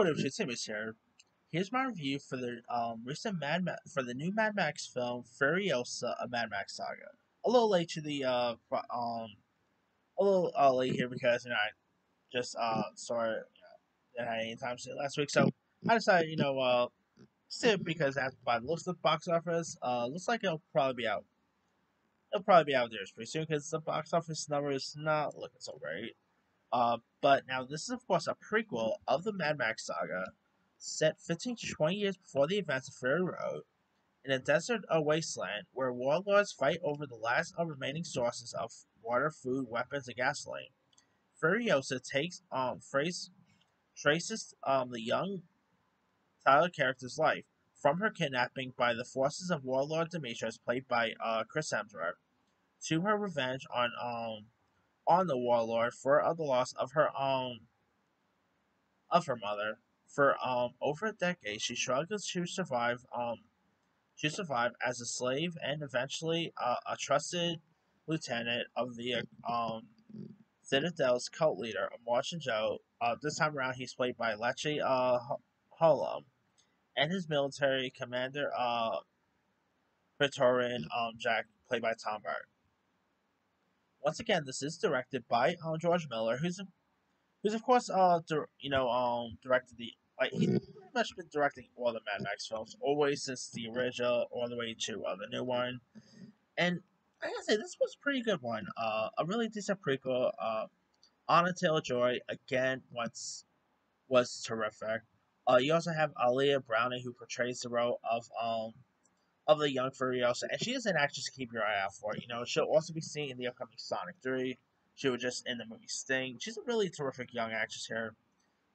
What up? Timmy's here. Here's my review for the um, recent Mad Ma- for the new Mad Max film, Furiosa: A Mad Max Saga. A little late to the uh, um, a little uh, late here because you know I just uh started you know, didn't have any time to last week, so I decided you know uh sit because after by the looks of the box office, uh looks like it'll probably be out. It'll probably be out there pretty soon because the box office number is not looking so great. Uh, but now this is of course a prequel of the Mad Max saga, set 15 to 20 years before the events of Fury Road, in a desert a wasteland where warlords fight over the last of remaining sources of water, food, weapons, and gasoline. Furiosa takes um trace, traces um the young Tyler character's life from her kidnapping by the forces of Warlord Dementus, played by uh Chris Hemsworth, to her revenge on um on the warlord for uh, the loss of her own of her mother. For um over a decade, she struggled to survive um to survive as a slave and eventually uh, a trusted lieutenant of the um Citadel's cult leader, Immortan Joe. Uh, this time around, he's played by Lachy uh, Hulme, and his military commander, uh, Praetorian um, Jack, played by Tom Burke once again, this is directed by uh, George Miller, who's who's of course uh di- you know um directed the like he's pretty much been directing all the Mad Max films always since the original all the way to uh, the new one, and I gotta say this was a pretty good one. Uh, a really decent prequel. Uh, Anya Taylor-Joy again once was terrific. Uh, you also have Alyla Browning who portrays the role of um of the young Furiosa, and she is an actress to keep your eye out for. You know, she'll also be seen in the upcoming Sonic 3. She was just in the movie Sting. She's a really terrific young actress here.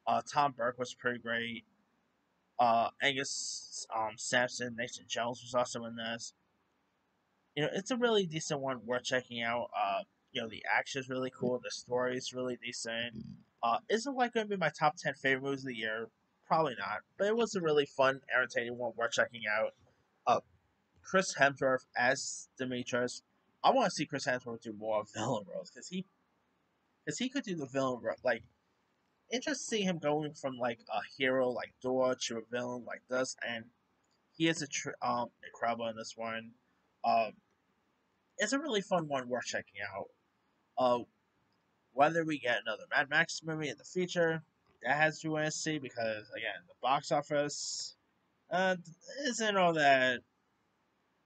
Uh, Tom Burke was pretty great. Uh, Angus um, Sampson, Nathan Jones was also in this. You know, it's a really decent one worth checking out. Uh, you know, the action is really cool. The story is really decent. Uh, isn't like going to be my top 10 favorite movies of the year? Probably not. But it was a really fun, entertaining one worth checking out. Uh, Chris Hemsworth as Dementus. I want to see Chris Hemsworth do more villain roles because he, because he could do the villain role. Like, interesting him going from like a hero like Thor to a villain like this, and he is a tr- um incredible in this one. Um, it's a really fun one worth checking out. Uh, whether we get another Mad Max movie in the future, that has to wait and see because again, the box office uh isn't all that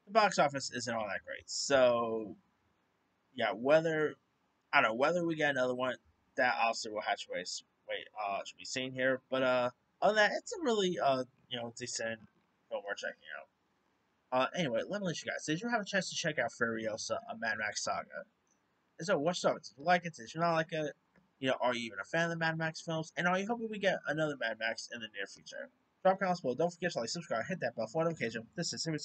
the box office isn't all that great. So, yeah, whether I don't know whether we get another one, that also will have to wait, wait uh, to be seen here. But uh, than that, it's a really uh, you know, decent film worth checking out. Uh, anyway, let me let you guys. Did you have a chance to check out Furiosa, a Mad Max saga? And so, what's up? Did you like it? Did you not like it? You know, are you even a fan of the Mad Max films? And are you hoping we get another Mad Max in the near future? Drop comments below. Don't forget to like, subscribe, hit that bell for notification. This is Timmy